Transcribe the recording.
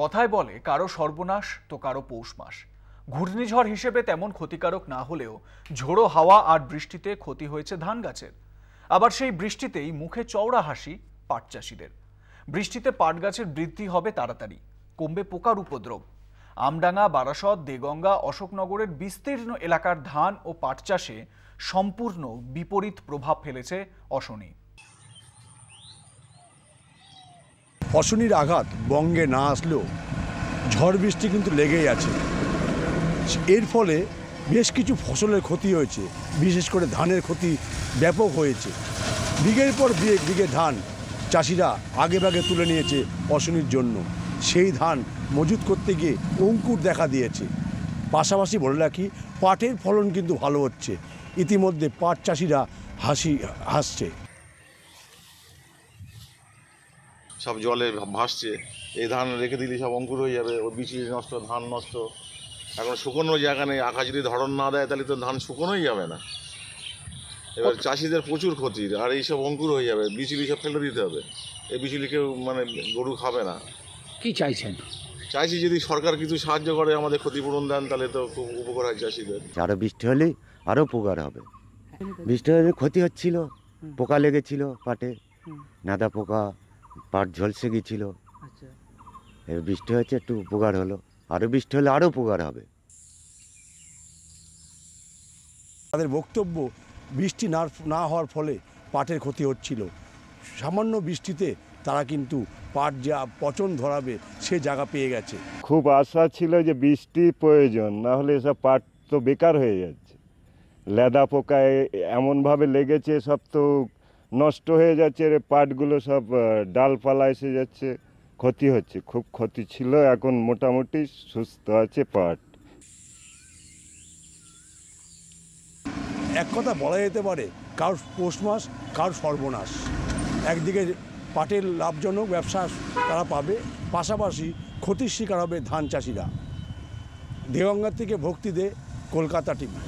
কথায় বলে, কারও সর্বনাশ তো কারও পৌষ মাস ঘূর্ণিঝড় হিসেবে তেমন ক্ষতিকারক না হলেও ঝোড়ো হাওয়া আর বৃষ্টিতে ক্ষতি হয়েছে ধান গাছের। আবার সেই বৃষ্টিতেই মুখে চওড়া হাসি পাট চাষিদের। বৃষ্টিতে পাট গাছের বৃদ্ধি হবে তাড়াতাড়ি। কমবে পোকার উপদ্রব। আমডাঙ্গা, বারাসত, দেগঙ্গা, অশোকনগরের বিস্তীর্ণ এলাকার ধান ও পাট চাষে সম্পূর্ণ বিপরীত প্রভাব ফেলেছে অশনি। অশনির আঘাত বঙ্গে না আসলেও ঝড় বৃষ্টি কিন্তু লেগেই আছে। এর ফলে বেশ কিছু ফসলের ক্ষতি হয়েছে, বিশেষ করে ধানের ক্ষতি ব্যাপক হয়েছে। বিঘের পর বিঘে বিঘে ধান চাষিরা আগে ভাগে তুলে নিয়েছে অশনির জন্য। সেই ধান মজুত করতে গিয়ে অঙ্কুর দেখা দিয়েছে। পাশাপাশি বলে রাখি, পাটের ফলন কিন্তু ভালো হচ্ছে। ইতিমধ্যে পাট চাষিরা হাসি, হাসছে। সব জলে ভাসছে এই ধান রেখে দিলে সব অঙ্কুর হয়ে যাবে ও বিচি নষ্ট ধান নষ্ট। এখন শুকনো জায়গা নেই আকাশ যদি ধরন না দেয় তাহলে তো ধান শুকনোই যাবে না। এবার চাষিদের প্রচুর ক্ষতি আর এইসব অঙ্কুর হয়ে যাবে বিচুলি সব ফেলে দিতে হবে। এই বিচুলি কেউ মানে গরু খাবে না। কি চাইছেন? চাইছি যদি সরকার কিছু সাহায্য করে আমাদের ক্ষতিপূরণ দেন তাহলে তো খুব উপকার হয় চাষিদের। আরও বৃষ্টি হলেই আরও উপকার হবে। বৃষ্টি হলে ক্ষতি হচ্ছিল পোকা লেগেছিল পাটে নাদা পোকা পাট ঝলসে গিয়েছিল আচ্ছা। এবার বৃষ্টি হচ্ছে একটু উপকার হলো। আরও বৃষ্টি হলে আরও উপকার হবে। তাদের বক্তব্য বৃষ্টি না না হওয়ার ফলে পাটের ক্ষতি হচ্ছিল। সামান্য বৃষ্টিতে তারা কিন্তু পাট যা পচন ধরাবে সে জায়গা পেয়ে গেছে। খুব আশা ছিল যে বৃষ্টি প্রয়োজন না হলে এসব পাট তো বেকার হয়ে যাচ্ছে। লেদা পোকায় এমনভাবে লেগেছে সব তো নষ্ট হয়ে যাচ্ছে রে পাটগুলো সব ডালপালা এসে যাচ্ছে, ক্ষতি হচ্ছে, খুব ক্ষতি ছিল, এখন মোটামুটি সুস্থ আছে পাট। এক কথা বলা যেতে পারে কারোর পৌষ মাস কারোর সর্বনাশ। একদিকে পাটের লাভজনক ব্যবসা তারা পাবে, পাশাপাশি ক্ষতির শিকার হবে ধান চাষিরা। দেগঙ্গার থেকে ভক্তি দে, কলকাতা টিভি।